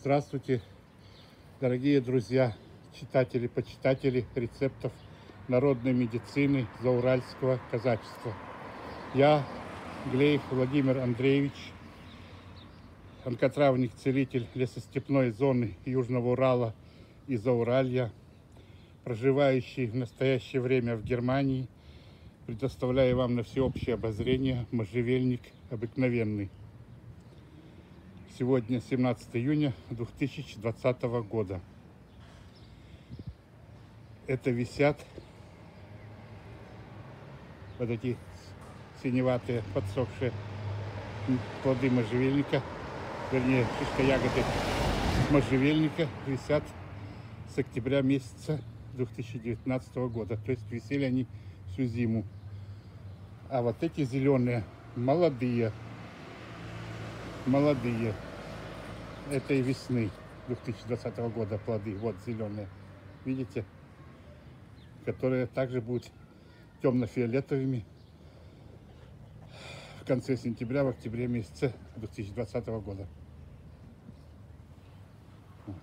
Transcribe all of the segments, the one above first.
Здравствуйте, дорогие друзья, читатели, почитатели рецептов народной медицины зауральского казачества. Я, Глеев Владимир Андреевич, онкотравник, целитель лесостепной зоны Южного Урала и Зауралья, проживающий в настоящее время в Германии, предоставляю вам на всеобщее обозрение можжевельник обыкновенный. Сегодня 17 июня 2020 года. Это висят вот эти синеватые подсохшие плоды можжевельника, вернее, шишка ягоды можжевельника висят с октября месяца 2019 года. То есть висели они всю зиму. А вот эти зеленые молодые, молодые этой весны 2020 года плоды, вот зеленые, видите, которые также будут темно-фиолетовыми в конце сентября, в октябре месяце 2020 года. Вот.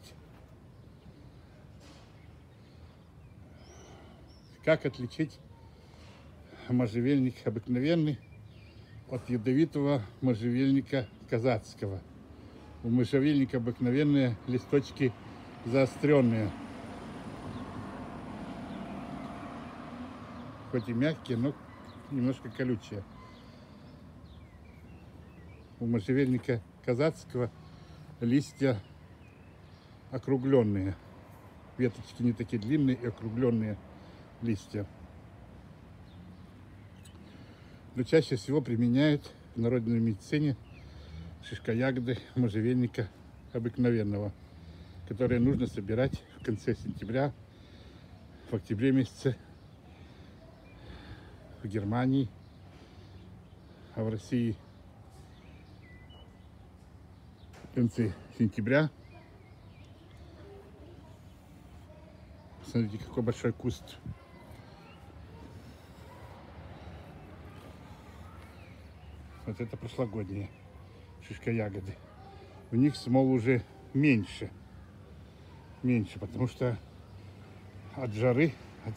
Как отличить можжевельник обыкновенный от ядовитого можжевельника казацкого? У можжевельника обыкновенные листочки заостренные. Хоть и мягкие, но немножко колючие. У можжевельника казацкого листья округленные. Веточки не такие длинные и округленные листья. Но чаще всего применяют в народной медицине шишка ягоды можжевельника обыкновенного, которые нужно собирать в конце сентября, в октябре месяце в Германии, а в России в конце сентября. Смотрите, какой большой куст. Вот это прошлогодние шишка ягоды. В них смол уже меньше. Меньше, потому что от жары, от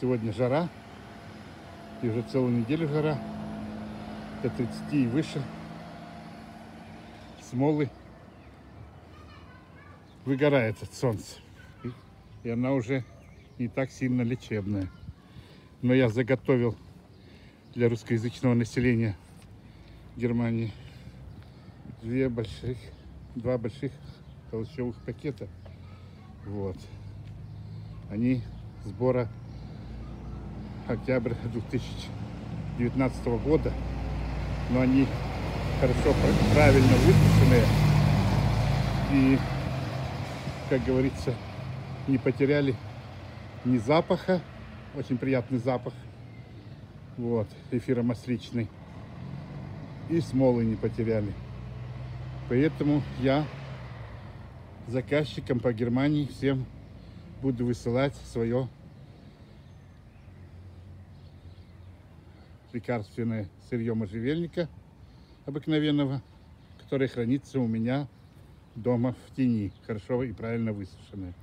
сегодня жара, и уже целую неделю жара, до 30 и выше, смолы выгорает от солнца. И, и она уже не так сильно лечебная. Но я заготовил для русскоязычного населения Германии две больших, два больших толщевых пакета. Вот. Они сбора октябрь 2019 года, но они хорошо, правильно выпущенные и, как говорится, не потеряли ни запаха, очень приятный запах, вот, эфиромасличный, и смолы не потеряли. Поэтому я заказчикам по Германии всем буду высылать свое лекарственное сырье можжевельника обыкновенного, которое хранится у меня дома в тени, хорошо и правильно высушенное.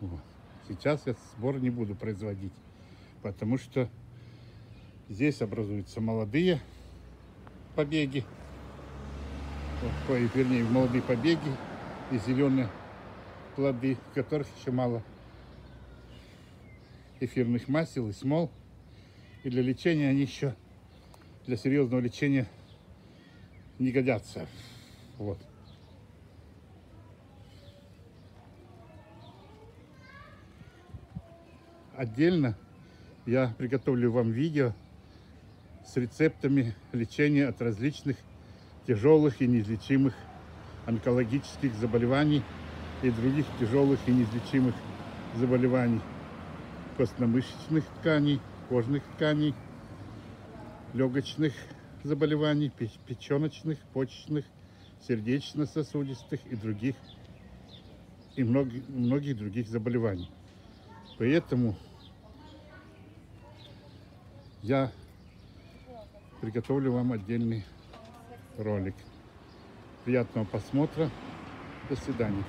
Вот. Сейчас я сбор не буду производить, потому что здесь образуются молодые побеги, вот, вернее, молодые побеги и зеленые плоды, в которых еще мало эфирных масел и смол. И для лечения они еще, для серьезного лечения не годятся. Вот. Отдельно я приготовлю вам видео с рецептами лечения от различных тяжелых и неизлечимых онкологических заболеваний и других тяжелых и неизлечимых заболеваний костно-мышечных тканей, кожных тканей, легочных заболеваний, печеночных, почечных, сердечно-сосудистых и других, и многих, многих других заболеваний. Поэтому я приготовлю вам отдельный ролик. Приятного просмотра. До свидания.